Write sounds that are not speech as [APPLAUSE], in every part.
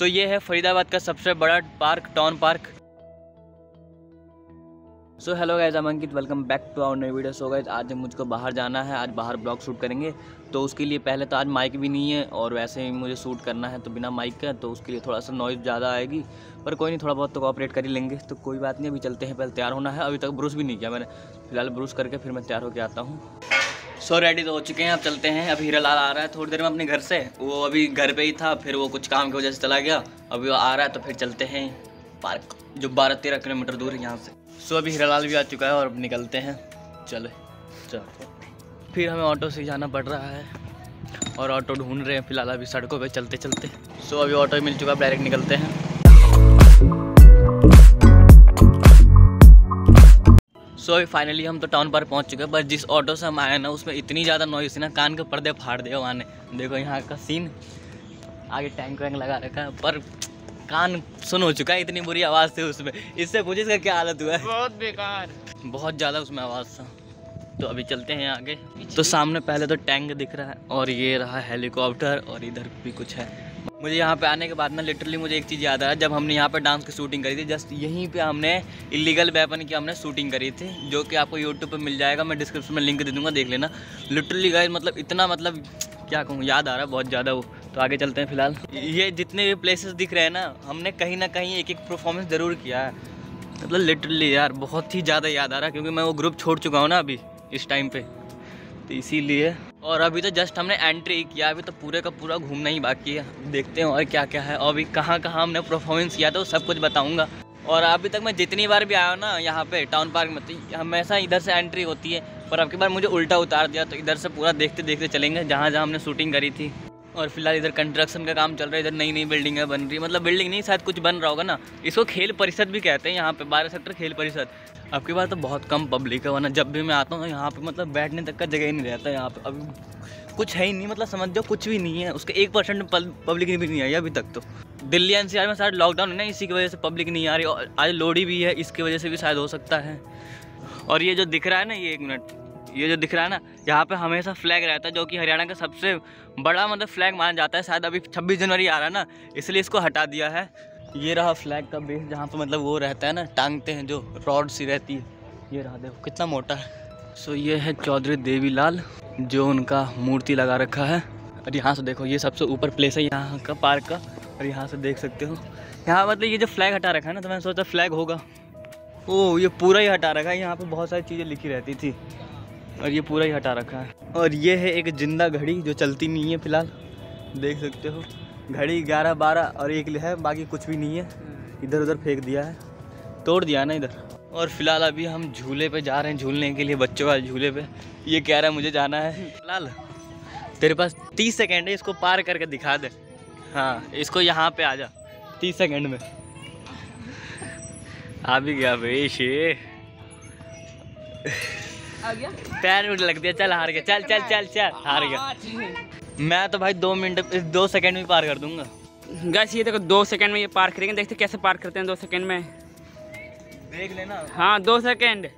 सो ये है फरीदाबाद का सबसे बड़ा park town park so hello guys Ankit welcome back to our नई वीडियो सो गाइज़ आज मुझको बाहर जाना है, आज बाहर ब्लॉग शूट करेंगे. तो उसके लिए पहले तो आज माइक भी नहीं है और वैसे ही मुझे शूट करना है तो बिना माइक का तो उसके लिए थोड़ा सा नॉइज़ ज़्यादा आएगी. पर कोई नहीं, थोड़ा बहुत तो कॉपरेट कर ही लेंगे. तो कोई बात नहीं, अभी चलते हैं, पहले तैयार होना है. अभी तक ब्रूस भी नहीं किया मैंने. फ़िलहाल ब्रूस करके फिर मैं तैयार होकर आता हूँ. सो रेडी तो हो चुके हैं, अब चलते हैं। अभी हीरा लाल आ रहा है थोड़ी देर में अपने घर से। वो अभी घर पे ही था, फिर वो कुछ काम की वजह से चला गया। अभी वो आ रहा है तो फिर चलते हैं पार्क, जो बारह तेरह किलोमीटर दूर है यहाँ से। सो अभी हीरा लाल भी आ चुका है और अब निकलते हैं। चले, चलो। फिर हमें ऑटो से जाना पड़ रहा है और ऑटो ढूंढ रहे हैं फ़िलहाल अभी सड़कों पर चलते चलते सो अभी ऑटो मिल चुका है डायरेक्ट निकलते हैं। सो अभी फाइनली हम तो टाउन पर पहुँच चुके हैं बस जिस ऑटो से हम आए ना उसमें इतनी ज़्यादा नॉइस थी ना कान के पर्दे फाड़ दिए वहाँ ने। देखो यहाँ का सीन आगे टैंक वैंक लगा रखा है पर कान सुन हो चुका है इतनी बुरी आवाज़ थी उसमें। इससे पूछे इसका क्या हालत हुआ है? बहुत बेकार। बहुत ज़्यादा उसमें आवाज़ था। तो अभी चलते हैं आगे। तो सामने पहले तो टैंक दिख रहा है और ये रहा हेलीकॉप्टर और इधर भी कुछ है। मुझे यहाँ पे आने के बाद ना लिटरली मुझे एक चीज़ याद आया, जब हमने यहाँ पे डांस की शूटिंग करी थी जस्ट यहीं पे हमने इलीगल वेपन की हमने शूटिंग करी थी, जो कि आपको यूट्यूब पे मिल जाएगा, मैं डिस्क्रिप्शन में लिंक दे दूँगा, देख लेना। लिटरली गाइस मतलब इतना मतलब क्या कहूँ, याद आ रहा है बहुत ज़्यादा वो। तो आगे चलते हैं फ़िलहाल। ये जितने भी प्लेसेस दिख रहे हैं ना, हमने कहीं ना कहीं एक एक परफॉर्मेंस ज़रूर किया है। मतलब लिटरली यार, बहुत ही ज़्यादा याद आ रहा है, क्योंकि मैं वो ग्रुप छोड़ चुका हूँ ना अभी, इस टाइम पर तो इसीलिए और अभी तो जस्ट हमने एंट्री किया, अभी तो पूरे का पूरा घूमना ही बाकी है। देखते हैं और क्या क्या है। और अभी कहाँ कहाँ हमने परफॉर्मेंस किया था, वो सब कुछ बताऊँगा। और अभी तक मैं जितनी बार भी आया हूँ ना, यहाँ पे टाउन पार्क में तो हमेशा इधर से एंट्री होती है। पर अब की बार मुझे उल्टा उतार दिया तो इधर से पूरा देखते देखते चलेंगे जहाँ जहाँ हमने शूटिंग करी थी। और फ़िलहाल इधर कंस्ट्रक्शन का काम चल रहा है, इधर नई नई बिल्डिंगें बन रही है। मतलब बिल्डिंग नहीं, शायद कुछ बन रहा होगा ना। इसको खेल परिषद भी कहते हैं यहाँ पे, बारह सेक्टर खेल परिषद। अब की बार तो बहुत कम पब्लिक है, वरना जब भी मैं आता हूँ, यहाँ पे मतलब बैठने तक का जगह ही नहीं रहता यहाँ पे। अभी कुछ है ही नहीं मतलब समझ जाओ कुछ भी नहीं है, उसके एक परसेंट पब्लिक भी नहीं आई अभी तक तो। दिल्ली एनसीआर में शायद लॉकडाउन है ना, इसी की वजह से पब्लिक नहीं आ रही, और आज लोडी भी है, इसकी वजह से भी शायद हो सकता है। और ये जो दिख रहा है ना, ये एक मिनट ये जो दिख रहा है ना, यहाँ पे हमेशा फ्लैग रहता है, जो कि हरियाणा का सबसे बड़ा मतलब फ्लैग माना जाता है। शायद अभी 26 जनवरी आ रहा है ना, इसलिए इसको हटा दिया है। ये रहा फ्लैग का बेस जहाँ पे मतलब वो रहता है ना, टांगते हैं जो रॉड सी रहती है। ये रहा देखो, कितना मोटा है। सो ये है चौधरी देवी जो उनका मूर्ति लगा रखा है। और यहाँ से देखो, ये सबसे ऊपर प्लेस है, यहाँ का पार्क का। और यहाँ से देख सकते हो। यहाँ मतलब ये जो फ्लैग हटा रखा है ना तो मैंने सोचा फ्लैग होगा। ओह ये पूरा ही हटा रखा है। यहाँ पे बहुत सारी चीज़ें लिखी रहती थी। और ये पूरा ही हटा रखा है। और ये है एक ज़िंदा घड़ी जो चलती नहीं है फ़िलहाल। देख सकते हो। घड़ी ग्यारह, बारह और एक है, बाकी कुछ भी नहीं है। इधर उधर फेंक दिया है। तोड़ दिया ना इधर। और फ़िलहाल अभी हम झूले पे जा रहे हैं झूलने के लिए, बच्चों का झूले पे। ये कह रहा है मुझे जाना है। फ़िलहाल, तेरे पास तीस सेकेंड है, इसको पार करके दिखा दे। हाँ इसको यहाँ पे आ जा। तीस सेकेंड में। आ भी गया भाई शे पैर उठ लग दिया चल हार गया चल चल चल चल हार गया। मैं तो भाई दो मिनट दो सेकंड में पार कर दूँगा। गैस ये देखो दो सेकंड में ये पार करेंगे देखते कैसे पार करते हैं दो सेकंड में। देख लेना। हाँ दो सेकंड।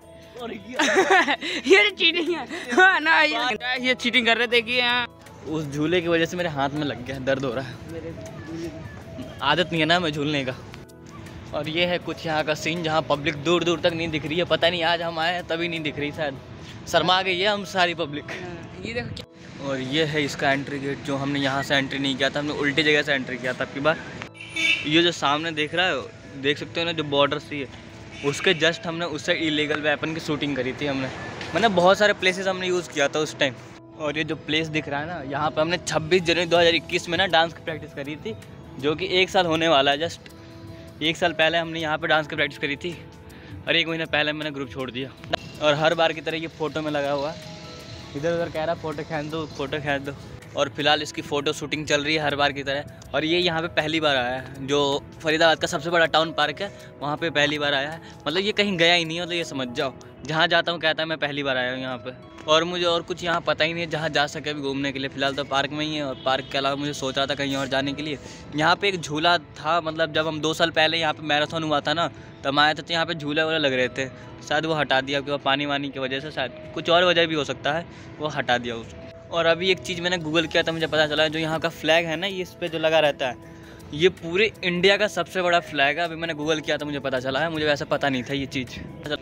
ये [LAUGHS] चीटिंग है। हाँ ना ये ये चीटिंग कर रहे देखिए यहाँ उस झूले की वजह से मेरे हाथ में लग गया दर्द हो रहा है। आदत नहीं है ना मैं झूलने का। और ये है कुछ यहाँ का सीन जहाँ पब्लिक दूर दूर तक नहीं दिख रही है। पता नहीं आज हम आए हैं तभी नहीं दिख रही शायद। शर्मा गई है हम सारी पब्लिक ये देखो क्या और ये है इसका एंट्री गेट जो हमने यहाँ से एंट्री नहीं किया था हमने उल्टी जगह से एंट्री किया था आपकी बार ये जो सामने देख रहा है देख सकते हो ना जो बॉर्डर सी है उसके जस्ट हमने उससे इलीगल वेपन की शूटिंग करी थी हमने। मतलब बहुत सारे प्लेसेस हमने यूज़ किया था उस टाइम और ये जो प्लेस दिख रहा है ना यहाँ पर हमने 26 जनवरी 2021 में ना डांस की प्रैक्टिस करी थी जो कि एक साल होने वाला है जस्ट एक साल पहले हमने यहाँ पर डांस की प्रैक्टिस करी थी और एक महीना पहले मैंने ग्रुप छोड़ दिया। और हर बार की तरह ये फ़ोटो में लगा हुआ। इधर उधर कह रहा, फ़ोटो खींच दो, फ़ोटो खींच दो। और फ़िलहाल इसकी फ़ोटो शूटिंग चल रही है हर बार की तरह। और ये यहाँ पे पहली बार आया है, जो फरीदाबाद का सबसे बड़ा टाउन पार्क है, वहाँ पे पहली बार आया है। मतलब ये कहीं गया ही नहीं मतलब ये समझ जाओ। जहाँ जाता हूँ, कहता है, मैं पहली बार आया हूँ यहाँ पे। और मुझे और कुछ यहाँ पता ही नहीं है जहाँ जा सके अभी घूमने के लिए। फ़िलहाल तो पार्क में ही है और पार्क के अलावा मुझे सोच रहा था कहीं और जाने के लिए। यहाँ पे एक झूला था मतलब जब हम दो साल पहले यहाँ पे मैराथन हुआ था ना, तब आए थे तो यहाँ पे झूले वूले लग रहे थे। शायद वो हटा दिया क्योंकि पानी वानी की वजह से शायद, कुछ और वजह भी हो सकता है, वो हटा दिया उसको। और अभी एक चीज़ मैंने गूगल किया था, मुझे पता चला जो यहाँ का फ्लैग है ना, ये इस पर जो लगा रहता है ये पूरे इंडिया का सबसे बड़ा फ्लैग है। अभी मैंने गूगल किया था, मुझे पता चला है। मुझे वैसे पता नहीं था ये चीज़।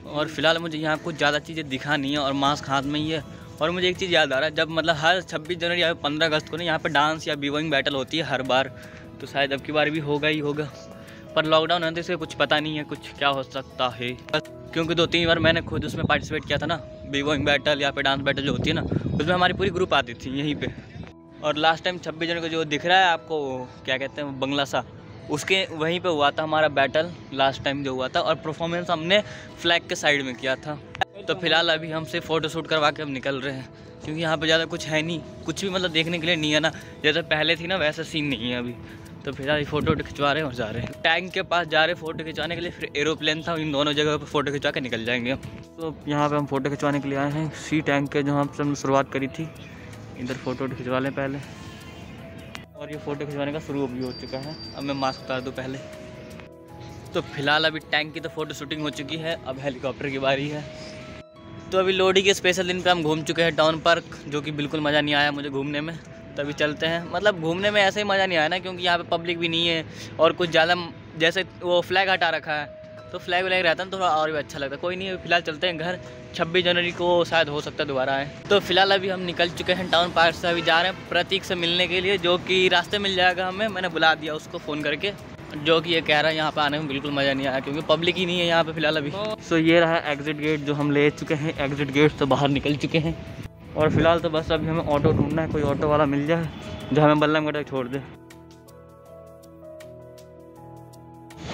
और फ़िलहाल मुझे यहाँ कुछ ज़्यादा चीज़ें दिखा नहीं है और मास्क हाथ में ही है। और मुझे एक चीज़ याद आ रहा है, जब मतलब हर छब्बीस जनवरी या पंद्रह अगस्त को ना यहाँ पे डांस या बीवोइंग बैटल होती है हर बार। तो शायद अब की बार भी होगा ही होगा। पर लॉकडाउन है तो कुछ पता नहीं है कुछ क्या हो सकता है। क्योंकि दो तीन बार मैंने खुद उसमें पार्टिसिपेट किया था ना बीवोइंग बैटल या फिर डांस बैटल जो होती है ना, उसमें हमारी पूरी ग्रुप आती थी यहीं पे। और लास्ट टाइम छब्बीस जनवरी को जो दिख रहा है आपको, क्या कहते हैं, बंगला सा, उसके वहीं पे हुआ था हमारा बैटल लास्ट टाइम जो हुआ था और परफॉर्मेंस हमने फ्लैग के साइड में किया था। तो फ़िलहाल अभी हम सिर्फ़ फ़ोटो शूट करवा के अब निकल रहे हैं, क्योंकि यहाँ पे ज़्यादा कुछ है नहीं, कुछ भी मतलब देखने के लिए नहीं है ना, जैसे पहले थी ना वैसा सीन नहीं है अभी। तो फ़िलहाल फ़ोटो खिंचवा रहे हैं और जा रहे हैं। टैंक के पास जा रहे फ़ोटो खिंचवाने के लिए, फिर एरोप्लेन था, इन दोनों जगह पर फ़ोटो खिंचवा के निकल जाएँगे। तो यहाँ पर हम फ़ोटो खिंचवाने के लिए आए हैं सी टैंक के जहाँ से हमने शुरुआत करी थी। इधर फ़ोटो खिंचवा लें पहले। और ये फ़ोटो खिंचवाने का शुरू भी हो चुका है। अब मैं मास्क उतार दूँ पहले। तो फ़िलहाल अभी टैंक की तो फ़ोटो शूटिंग हो चुकी है, अब हेलीकॉप्टर की बारी है। तो अभी लोहड़ी के स्पेशल दिन पे हम घूम चुके हैं टाउन पार्क जो कि बिल्कुल मज़ा नहीं आया मुझे घूमने में। तो अभी चलते हैं। मतलब घूमने में ऐसे ही मज़ा नहीं आया ना, क्योंकि यहाँ पे पब्लिक भी नहीं है, और कुछ ज़्यादा, जैसे वो फ्लैग हटा रखा है तो फ्लैग व्लैग रहता है तो थोड़ा और भी अच्छा लगता है। कोई नहीं फ़िलहाल चलते हैं घर। छब्बीस जनवरी को शायद हो सकता है दोबारा आए। तो फ़िलहाल अभी हम निकल चुके हैं टाउन पार्क से अभी जा रहे हैं प्रतीक से मिलने के लिए जो कि रास्ते मिल जाएगा हमें मैंने बुला दिया उसको फ़ोन करके जो कि ये कह रहा है यहाँ पे आने में बिल्कुल मज़ा नहीं आया क्योंकि पब्लिक ही नहीं है यहाँ पे फ़िलहाल अभी। सो ये रहा एग्जिट गेट जो हम ले चुके हैं। एग्जिट गेट से बाहर निकल चुके हैं। और फ़िलहाल तो बस अभी हमें ऑटो ढूंढना है कोई ऑटो वाला मिल जाए जो हमें बल्लमगढ़ तक छोड़ दे।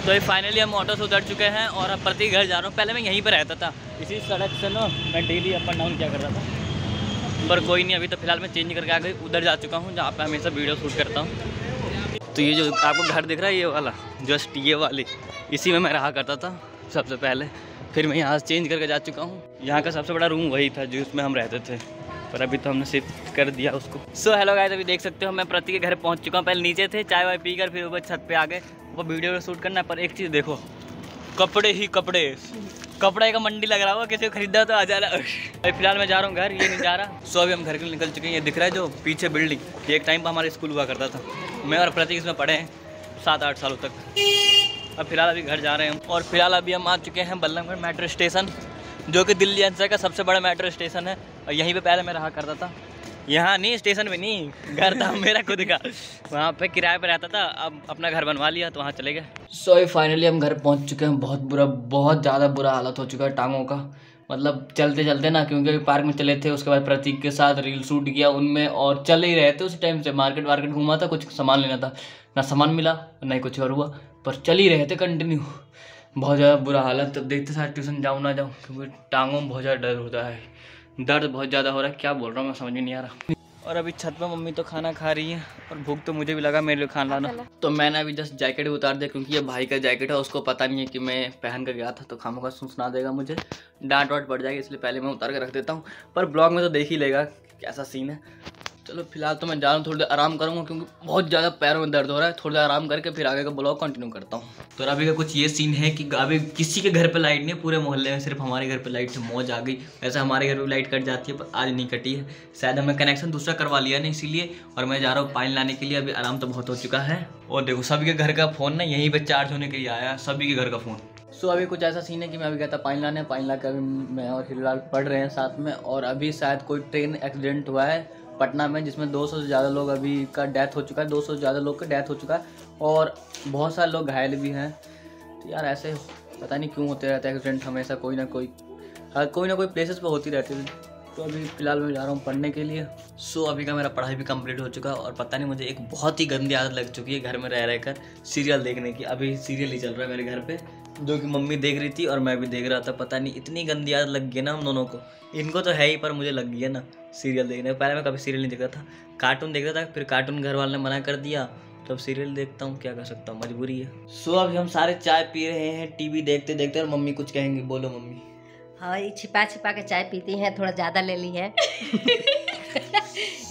तो ये फाइनली हम ऑटो से उतर चुके हैं और अब प्रति घर जा रहा हूँ। पहले मैं यहीं पर रहता था। इसी सड़क से ना मैं डेली अप एंड डाउन क्या कर रहा था। पर कोई नहीं, अभी तो फ़िलहाल मैं चेंज करके आ गई उधर जा चुका हूँ, जहाँ पे हमेशा वीडियो शूट करता हूँ। तो ये जो आपको घर दिख रहा है, ये वाला जस्ट ये वाली, इसी में मैं रहा करता था सबसे पहले। फिर मैं यहाँ चेंज करके जा चुका हूँ। यहाँ का सबसे बड़ा रूम वही था जिसमें हम रहते थे। पर अभी तो हमने शिफ्ट कर दिया उसको। सो हेलो गाइस अभी देख सकते हो, मैं प्रति के घर पहुँच चुका हूँ। पहले नीचे थे, चाय वाय पी कर फिर ऊपर छत पे आ गए वो वीडियो शूट करना है, पर एक चीज़ देखो। कपड़े ही कपड़े। कपड़े का मंडी लग रहा होगा, किसी को खरीदा तो आ जा रहा है। फ़िलहाल मैं जा रहा हूँ घर, ये नहीं जा रहा। सो अभी हम घर के लिए निकल चुके हैं, ये दिख रहा है जो पीछे बिल्डिंग। ये एक टाइम पर हमारे स्कूल हुआ करता था। मैं और प्रतीक इसमें पढ़े हैं, सात आठ सालों तक। अब फ़िलहाल अभी घर जा रहे हैं और फ़िलहाल अभी हम आ चुके हैं बल्लभगढ़ मेट्रो स्टेशन, जो कि दिल्ली अंचल का सबसे बड़ा मेट्रो स्टेशन है। और यहीं पर पहले मैं रहा करता था। यहाँ नहीं स्टेशन पे नहीं घर था मेरा खुद का। वहाँ पे किराए पे रहता था अब अपना घर बनवा लिया तो वहाँ चले गए। सो so, फाइनली हम घर पहुँच चुके हैं बहुत बुरा बहुत ज़्यादा बुरा हालत हो चुका है टांगों का। मतलब चलते चलते ना क्योंकि पार्क में चले थे उसके बाद प्रतीक के साथ रील शूट किया उनमें और चल ही रहे थे उस टाइम से। मार्केट वार्केट घूमा था कुछ सामान लेना था। ना सामान मिला ना ही कुछ और हुआ पर चल ही रहे थे कंटिन्यू बहुत ज़्यादा बुरा हालत तब देखते साथ ट्यूशन जाऊँ ना जाऊँ क्योंकि टांगों में बहुत ज़्यादा डर होता है। दर्द बहुत ज़्यादा हो रहा है। क्या बोल रहा हूँ? मैं समझ में नहीं आ रहा। और अभी छत पर मम्मी तो खाना खा रही है और भूख तो मुझे भी लगा मेरे लिए खाना लाना। तो मैंने अभी जस्ट जैकेट भी उतार दिया क्योंकि ये भाई का जैकेट है उसको पता नहीं है कि मैं पहन कर गया था तो खामों का सुना देगा मुझे। डांट वाट पड़ जाएगी इसलिए पहले मैं उतार कर रख देता हूँ। पर ब्लॉग में तो देख ही लेगा कैसा सीन है। चलो फ़िलहाल तो मैं जा रहा हूँ थोड़ी देर आराम करूँगा क्योंकि बहुत ज़्यादा पैरों में दर्द हो रहा है। थोड़ी देर आराम करके फिर आगे का ब्लॉग कंटिन्यू करता हूँ। तो अभी का कुछ ये सीन है कि अभी किसी के घर पे लाइट नहीं है पूरे मोहल्ले में सिर्फ़ हमारे घर पे लाइट से मौज आ गई। वैसे हमारे घर पे लाइट कट जाती है पर आज नहीं कटी है। शायद हमें कनेक्शन दूसरा करवा लिया ना इसीलिए। और मैं जा रहा हूँ पानी लाने के लिए अभी आराम तो बहुत हो चुका है। और देखो सभी के घर का फ़ोन ना यहीं पर चार्ज होने के लिए आया सभी के घर का फ़ोन सो so, अभी कुछ ऐसा सीन है कि मैं अभी कहता पानी लाने। पानी ला कर अभी मैं और हिलाल पढ़ रहे हैं साथ में। और अभी शायद कोई ट्रेन एक्सीडेंट हुआ है पटना में जिसमें 200 से ज़्यादा लोग अभी का डेथ हो चुका है 200 से ज़्यादा लोग का डेथ हो चुका है और बहुत सारे लोग घायल भी हैं। तो यार ऐसे पता नहीं क्यों होते रहते हैं एक्सीडेंट हमेशा कोई ना कोई हर कोई ना कोई प्लेसेस पर होती रहती है। तो अभी फ़िलहाल मैं जा रहा हूँ पढ़ने के लिए। सो so, अभी का मेरा पढ़ाई भी कंप्लीट हो चुका है और पता नहीं मुझे एक बहुत ही गंदी आदत लग चुकी है घर में रह रह कर सीरियल देखने की। अभी सीरियल ही चल रहा है मेरे घर पे। जो कि मम्मी देख रही थी और मैं भी देख रहा था पता नहीं इतनी गंदी आदत लग गई ना हम दोनों को। इनको तो है ही पर मुझे लग गई है ना सीरियल देखने। पहले मैं कभी सीरियल नहीं देखता था। कार्टून देखता था फिर कार्टून घर वाले ने मना कर दिया। तो अब सीरियल देखता हूँ क्या कर सकता हूँ मजबूरी है। सो so, अभी हम सारे चाय पी रहे हैं टीवी देखते देखते और मम्मी कुछ कहेंगे बोलो मम्मी। हाँ ये छिपा छिपा के चाय पीती हैं थोड़ा ज़्यादा ले ली है। [LAUGHS]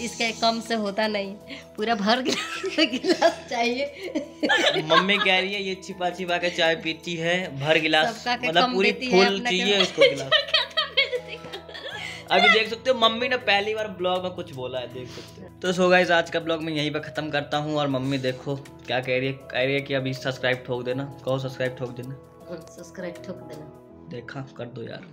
इसके कम से होता नहीं। पूरा भर गिलास गिलास चाहिए। मम्मी कह रही है ये छिपा छिपा के चाय पीती है भर गिलास मतलब पूरी फुल चाहिए। इसको गिलास. [LAUGHS] अभी देख सकते हो मम्मी ने पहली बार ब्लॉग में कुछ बोला है देख सकते हो। तो सो गाइस आज का ब्लॉग मैं यहीं पे खत्म करता हूँ और मम्मी देखो क्या कह रही है कह रही है कि अभी सब्सक्राइब ठोक देना कहो सब्सक्राइब ठोक देना। सब्सक्राइब ठोक देना। देखा कर दो यार।